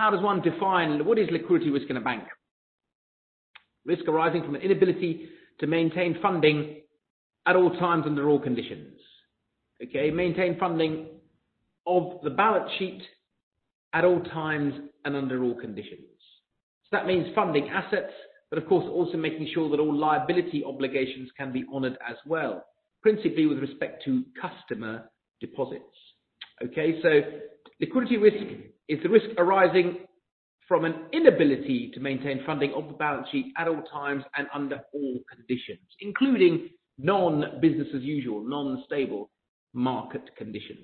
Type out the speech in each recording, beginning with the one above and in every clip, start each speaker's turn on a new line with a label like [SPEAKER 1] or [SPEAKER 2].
[SPEAKER 1] how does one define what is liquidity risk in a bank? Risk arising from an inability to maintain funding at all times under all conditions. Okay, maintain funding of the balance sheet at all times and under all conditions. So that means funding assets, but of course also making sure that all liability obligations can be honoured as well, principally with respect to customer deposits. Okay, so liquidity risk is the risk arising from an inability to maintain funding of the balance sheet at all times and under all conditions, including non-business as usual, non-stable market conditions.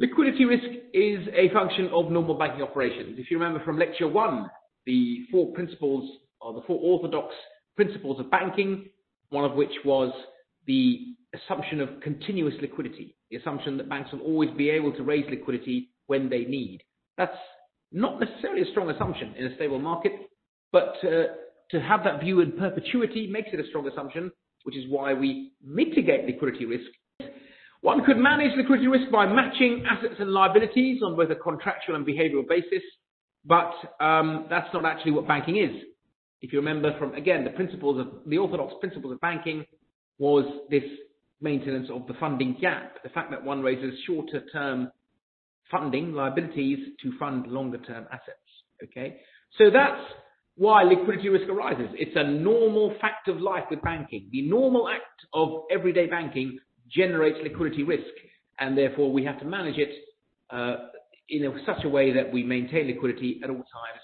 [SPEAKER 1] Liquidity risk is a function of normal banking operations. If you remember from lecture one, the four principles or the four orthodox principles of banking, one of which was the assumption of continuous liquidity, the assumption that banks will always be able to raise liquidity when they need. That's not necessarily a strong assumption in a stable market, but uh, to have that view in perpetuity makes it a strong assumption, which is why we mitigate liquidity risk. One could manage liquidity risk by matching assets and liabilities on both a contractual and behavioral basis, but um, that's not actually what banking is. If you remember from, again, the principles of the orthodox principles of banking was this maintenance of the funding gap, the fact that one raises shorter term funding liabilities to fund longer term assets. Okay, so that's why liquidity risk arises. It's a normal fact of life with banking. The normal act of everyday banking generates liquidity risk, and therefore we have to manage it uh, in a, such a way that we maintain liquidity at all times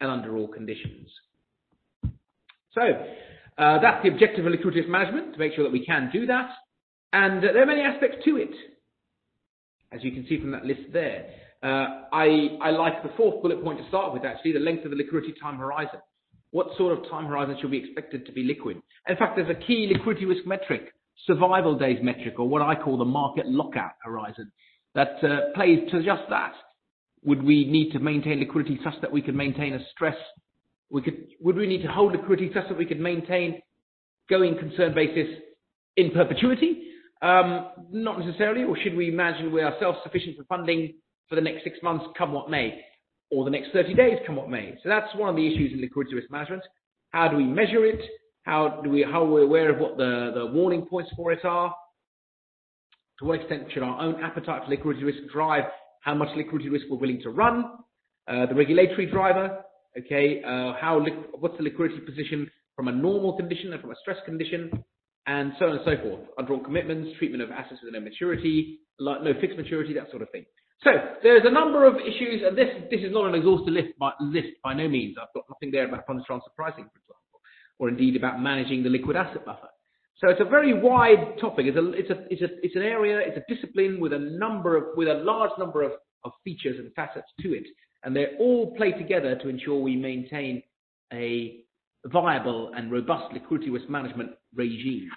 [SPEAKER 1] and under all conditions. So uh, that's the objective of liquidity risk management, to make sure that we can do that. And there are many aspects to it as you can see from that list there. Uh, I, I like the fourth bullet point to start with, actually, the length of the liquidity time horizon. What sort of time horizon should be expected to be liquid? In fact, there's a key liquidity risk metric, survival days metric, or what I call the market lockout horizon, that uh, plays to just that. Would we need to maintain liquidity such that we could maintain a stress? We could, would we need to hold liquidity such that we could maintain going concern basis in perpetuity? Um, not necessarily, or should we imagine we are self-sufficient for funding for the next six months, come what may, or the next 30 days, come what may? So that's one of the issues in liquidity risk management. How do we measure it? How do we how are we aware of what the, the warning points for it are? To what extent should our own appetite for liquidity risk drive how much liquidity risk we're willing to run? Uh, the regulatory driver, okay, uh, how what's the liquidity position from a normal condition and from a stress condition? And so on and so forth. Undrawn commitments, treatment of assets with no maturity, no fixed maturity, that sort of thing. So there's a number of issues, and this this is not an exhaustive list by, list by no means. I've got nothing there about funds transfer pricing, for example, or indeed about managing the liquid asset buffer. So it's a very wide topic. It's a it's a it's a it's an area. It's a discipline with a number of with a large number of of features and facets to it, and they all play together to ensure we maintain a viable and robust liquidity risk management regime.